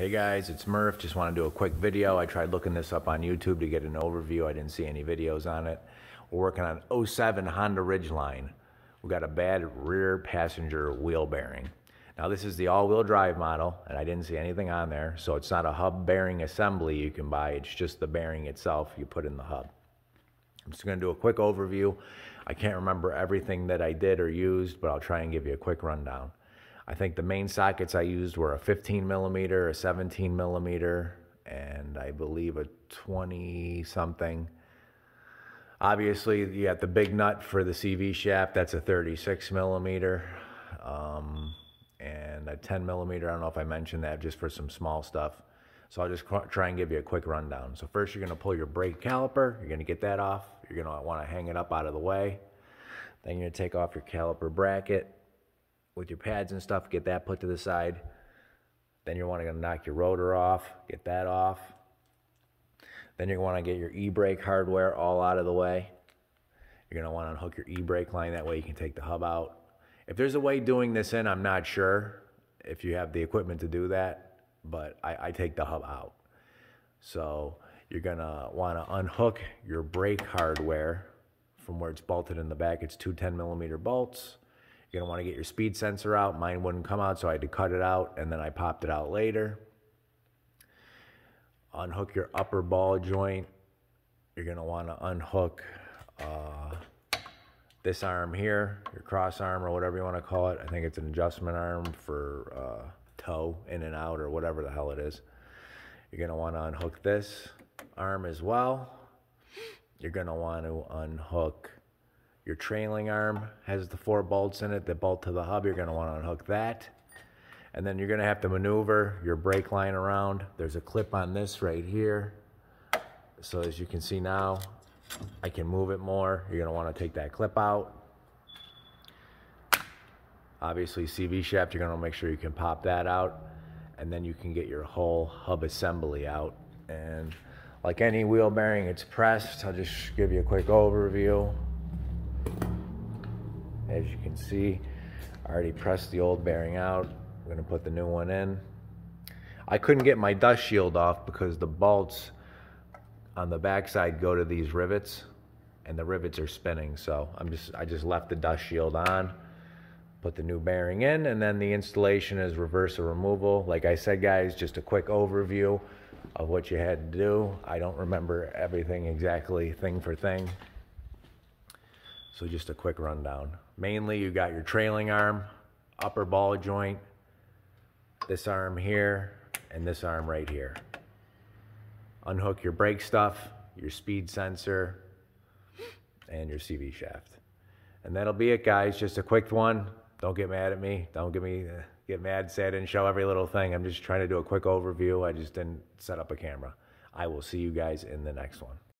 Hey guys, it's Murph. Just want to do a quick video. I tried looking this up on YouTube to get an overview. I didn't see any videos on it. We're working on 07 Honda Ridgeline. We got a bad rear passenger wheel bearing. Now this is the all-wheel drive model, and I didn't see anything on there, so it's not a hub bearing assembly you can buy. It's just the bearing itself you put in the hub. I'm just going to do a quick overview. I can't remember everything that I did or used, but I'll try and give you a quick rundown. I think the main sockets I used were a 15 millimeter, a 17 millimeter, and I believe a 20 something. Obviously, you got the big nut for the CV shaft. That's a 36 millimeter. Um, and a 10 millimeter. I don't know if I mentioned that just for some small stuff. So I'll just try and give you a quick rundown. So first you're gonna pull your brake caliper. You're gonna get that off. You're gonna wanna hang it up out of the way. Then you're gonna take off your caliper bracket with your pads and stuff, get that put to the side. Then you're wanting to knock your rotor off, get that off. Then you're going to get your e-brake hardware all out of the way. You're going to want to unhook your e-brake line. That way you can take the hub out. If there's a way doing this in, I'm not sure if you have the equipment to do that, but I, I take the hub out. So you're going to want to unhook your brake hardware from where it's bolted in the back. It's two 10 millimeter bolts. You're gonna wanna get your speed sensor out. Mine wouldn't come out, so I had to cut it out and then I popped it out later. Unhook your upper ball joint. You're gonna wanna unhook uh, this arm here, your cross arm or whatever you wanna call it. I think it's an adjustment arm for uh, toe in and out or whatever the hell it is. You're gonna wanna unhook this arm as well. You're gonna want to unhook your trailing arm has the four bolts in it that bolt to the hub. You're going to want to unhook that. And then you're going to have to maneuver your brake line around. There's a clip on this right here. So as you can see now, I can move it more. You're going to want to take that clip out. Obviously CV shaft, you're going to make sure you can pop that out. And then you can get your whole hub assembly out. And like any wheel bearing, it's pressed. I'll just give you a quick overview. As you can see, I already pressed the old bearing out. I'm gonna put the new one in. I couldn't get my dust shield off because the bolts on the backside go to these rivets and the rivets are spinning. So I'm just, I just left the dust shield on, put the new bearing in, and then the installation is reverse removal. Like I said, guys, just a quick overview of what you had to do. I don't remember everything exactly thing for thing. So just a quick rundown. Mainly you got your trailing arm, upper ball joint, this arm here, and this arm right here. Unhook your brake stuff, your speed sensor, and your CV shaft. And that'll be it, guys. Just a quick one. Don't get mad at me. Don't get me uh, get mad, say I didn't show every little thing. I'm just trying to do a quick overview. I just didn't set up a camera. I will see you guys in the next one.